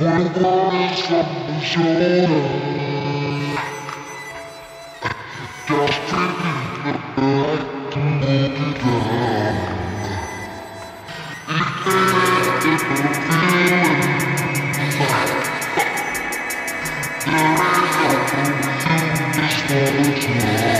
Hold on somebody's shoulder. Just taking the back to look it down. No room to this world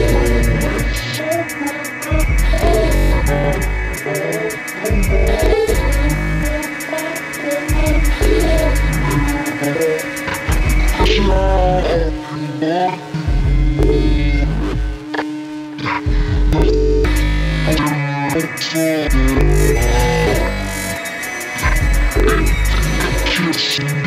Kiss me.